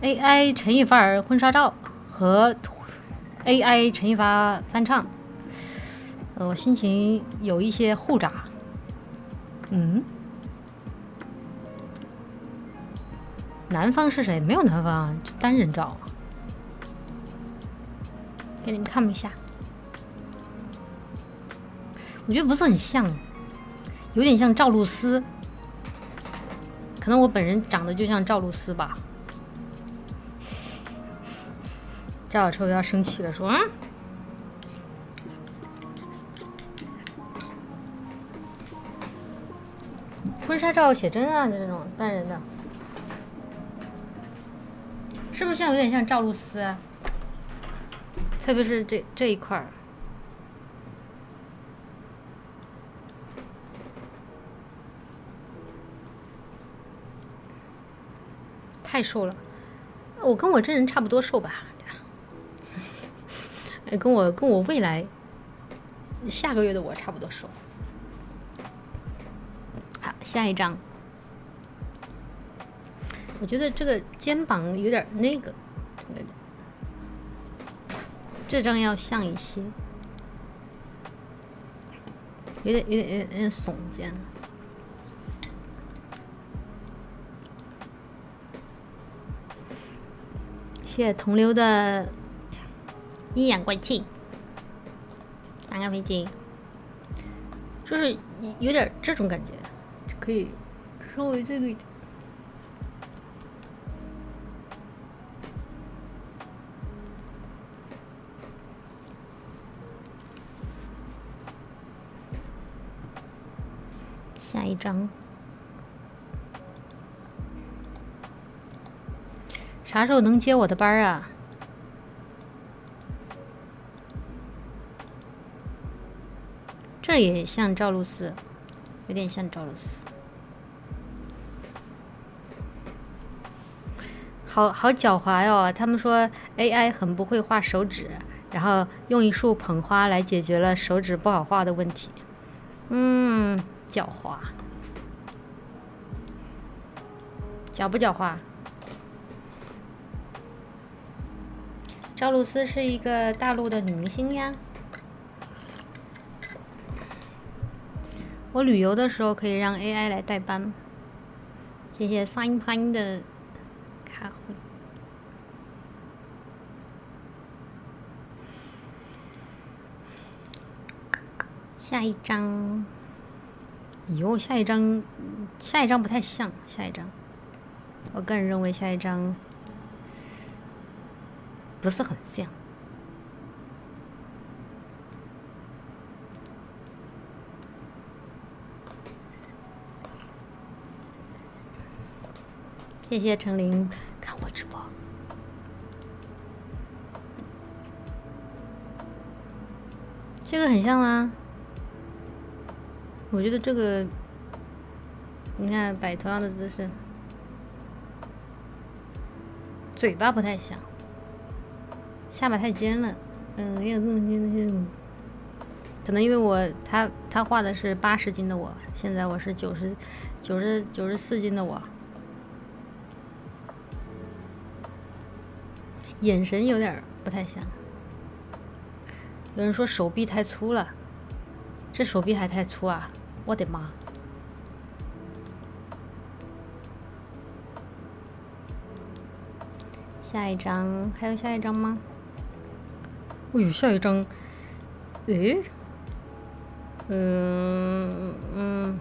AI 陈一发儿婚纱照和 AI 陈一发翻唱，呃，我心情有一些互扎。嗯，男方是谁？没有男方啊，单人照。给你们看一下，我觉得不是很像，有点像赵露思，可能我本人长得就像赵露思吧。赵小臭要生气了，说：“啊，婚纱照写真啊，就这种单人的，是不是像有点像赵露思？特别是这这一块儿，太瘦了，我跟我真人差不多瘦吧。”跟我跟我未来下个月的我差不多瘦。好，下一张，我觉得这个肩膀有点那个，这张要像一些，有点有点有点有点耸肩。谢谢同流的。阴阳怪气，打个飞机，就是有点这种感觉，可以稍微这个一点。下一张，啥时候能接我的班啊？这也像赵露思，有点像赵露思，好好狡猾哟！他们说 AI 很不会画手指，然后用一束捧花来解决了手指不好画的问题。嗯，狡猾，狡不狡猾？赵露思是一个大陆的女明星呀。我旅游的时候可以让 AI 来代班。谢谢 Sign Pine 的卡。下一张，哟，下一张，下一张不太像，下一张，我个人认为下一张不是很像。谢谢程林看我直播，这个很像吗？我觉得这个，你看摆同样的姿势，嘴巴不太像，下巴太尖了，嗯，有点这么尖的尖。可能因为我他他画的是八十斤的我，现在我是九十九十九十四斤的我。眼神有点不太像，有人说手臂太粗了，这手臂还太粗啊！我的妈！下一张还有下一张吗？哦呦，下一张，诶，嗯嗯，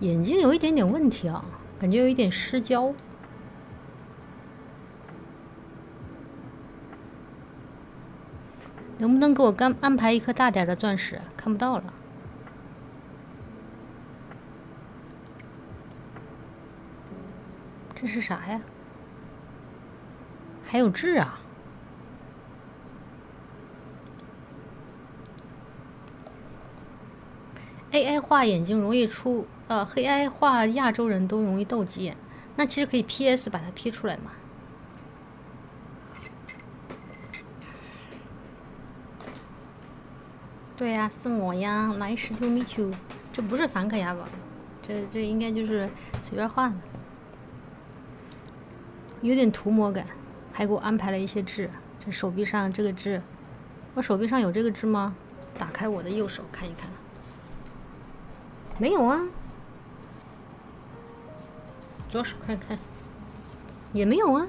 眼睛有一点点问题啊，感觉有一点失焦。能不能给我干安排一颗大点的钻石？看不到了，这是啥呀？还有痣啊！AI 画眼睛容易出呃，黑 AI 画亚洲人都容易斗鸡眼，那其实可以 PS 把它 P 出来嘛？对呀，是我呀，Nice to meet you。这不是梵克雅吧？这这应该就是随便画的。有点涂抹感，还给我安排了一些痣。这手臂上这个痣，我手臂上有这个痣吗？打开我的右手看一看，没有啊。左手看看，也没有啊。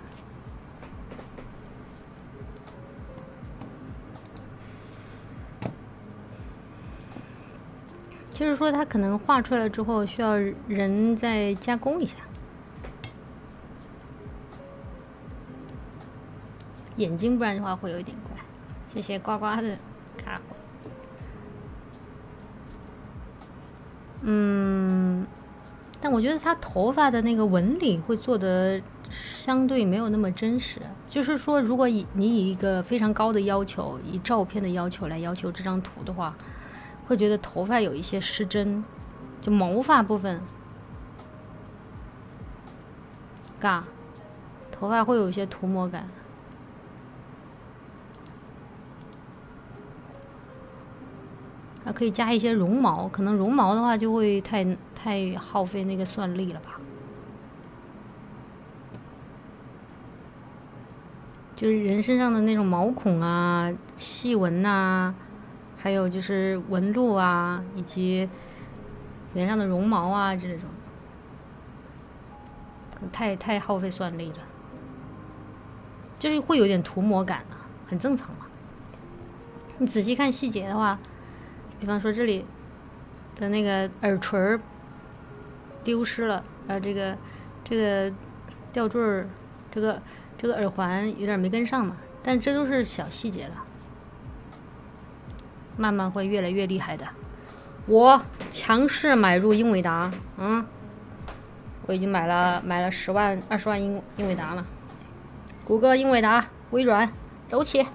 就是说，他可能画出来之后，需要人再加工一下。眼睛，不然的话会有一点怪。谢谢呱呱的卡。嗯，但我觉得他头发的那个纹理会做的相对没有那么真实。就是说，如果以你以一个非常高的要求，以照片的要求来要求这张图的话，会觉得头发有一些失真，就毛发部分，嘎，头发会有一些涂抹感。还可以加一些绒毛，可能绒毛的话就会太太耗费那个算力了吧。就是人身上的那种毛孔啊、细纹呐，还有就是纹路啊，以及脸上的绒毛啊这种，太太耗费算力了，就是会有点涂抹感啊，很正常嘛。你仔细看细节的话。比方说这里的那个耳垂儿丢失了，然后这个这个吊坠儿，这个这个耳环有点没跟上嘛，但这都是小细节了，慢慢会越来越厉害的。我强势买入英伟达，嗯，我已经买了买了十万二十万英英伟达了，谷歌、英伟达、微软，走起！